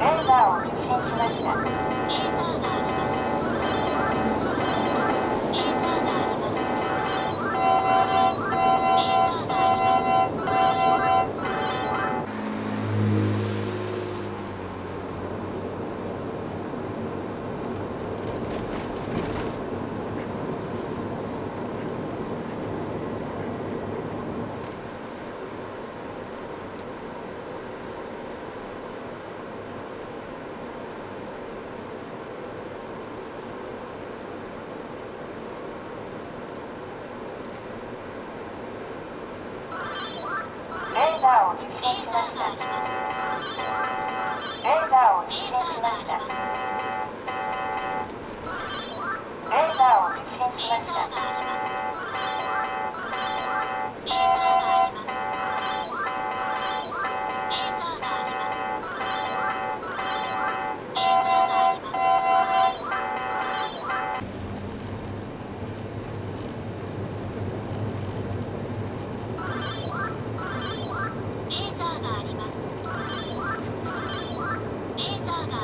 レーザーを受信しました。ーを受信しました。レーザーを受信しました。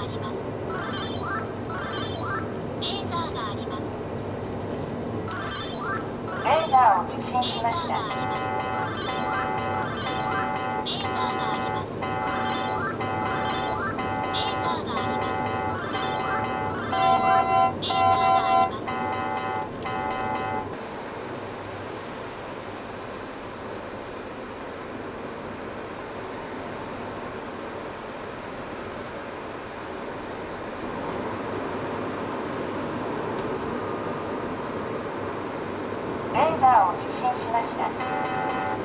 レーザーを受信しました。レーザーを受信しました。